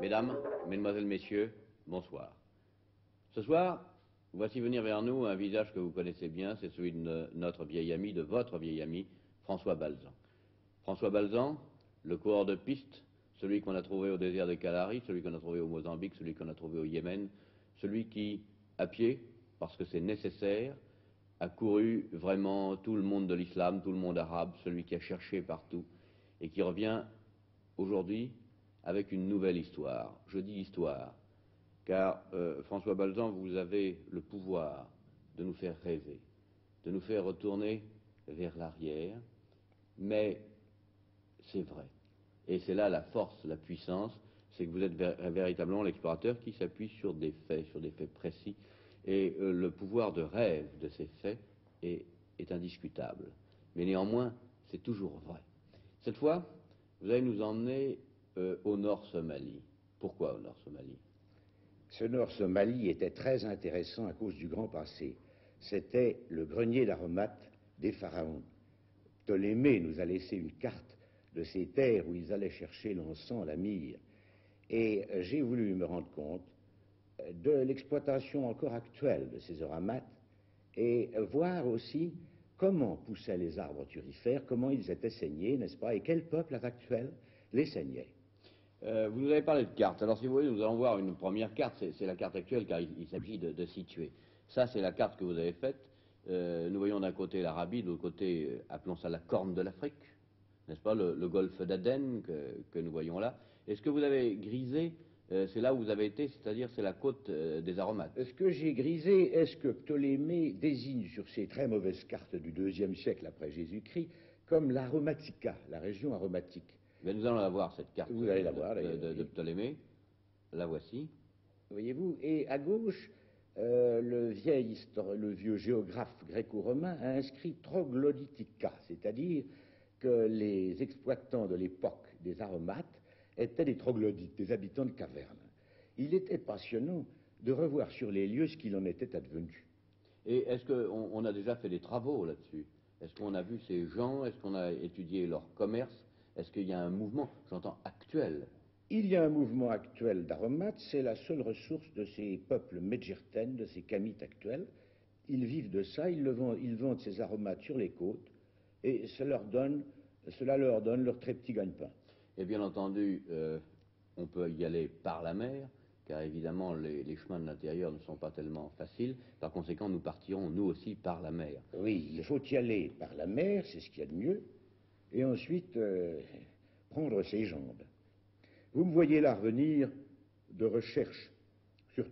Mesdames, Mesdemoiselles, Messieurs, bonsoir. Ce soir, voici venir vers nous un visage que vous connaissez bien, c'est celui de notre vieil ami, de votre vieil ami, François Balzan. François Balzan, le coureur de piste, celui qu'on a trouvé au désert de Kalahari, celui qu'on a trouvé au Mozambique, celui qu'on a trouvé au Yémen, celui qui, à pied, parce que c'est nécessaire, a couru vraiment tout le monde de l'islam, tout le monde arabe, celui qui a cherché partout, et qui revient aujourd'hui avec une nouvelle histoire. Je dis histoire, car euh, François Balzan, vous avez le pouvoir de nous faire rêver, de nous faire retourner vers l'arrière, mais c'est vrai. Et c'est là la force, la puissance, c'est que vous êtes véritablement l'explorateur qui s'appuie sur des faits, sur des faits précis, et euh, le pouvoir de rêve de ces faits est, indiscutable. Mais néanmoins, c'est toujours vrai. Cette fois, vous allez nous emmener euh, au nord Somalie. Pourquoi au nord Somalie? Ce nord Somalie était très intéressant à cause du grand passé. C'était le grenier d'aromates des pharaons. Ptolémée nous a laissé une carte de ces terres où ils allaient chercher l'encens, la myrrhe. Et euh, j'ai voulu me rendre compte de l'exploitation encore actuelle de ces aromates et voir aussi comment poussaient les arbres turifères, comment ils étaient saignés, n'est-ce pas, et quel peuple actuel les saignait. Euh, vous nous avez parlé de cartes. Alors, si vous voulez, nous allons voir une première carte. C'est la carte actuelle, car il, s'agit de, situer. Ça, c'est la carte que vous avez faite. Euh, nous voyons d'un côté l'Arabie, de l'autre côté, euh, appelons ça la corne de l'Afrique, n'est-ce pas, le, golfe d'Aden que, nous voyons là. Et ce que vous avez grisé, c'est là où vous avez été, c'est-à-dire c'est la côte des aromates. Ce que j'ai grisé, est-ce que Ptolémée désigne sur ces très mauvaises cartes du deuxième siècle après Jésus-Christ comme l'aromatica, la région aromatique? Nous allons la voir, cette carte Vous allez la voir, de, de, Ptolémée. La voici. Voyez-vous Et à gauche, euh, le, vieil le vieux géographe gréco-romain a inscrit troglodytica, c'est-à-dire que les exploitants de l'époque des aromates étaient des troglodytes, des habitants de cavernes. Il était passionnant de revoir sur les lieux ce qu'il en était advenu. Et est-ce qu'on on a déjà fait des travaux là-dessus? Est-ce qu'on a vu ces gens? Est-ce qu'on a étudié leur commerce? Est-ce qu'il y a un mouvement, j'entends actuel Il y a un mouvement actuel d'aromates, c'est la seule ressource de ces peuples medjirtènes, de ces kamites actuels. Ils vivent de ça, ils, vendent, ces aromates sur les côtes, et cela leur donne, cela leur, donne leur très petit gagne-pain. Et bien entendu, euh, on peut y aller par la mer, car évidemment les, chemins de l'intérieur ne sont pas tellement faciles. Par conséquent, nous partirons nous aussi par la mer. Oui, il faut y aller par la mer, c'est ce qu'il y a de mieux et ensuite euh, prendre ses jambes. Vous me voyez là revenir de recherche sur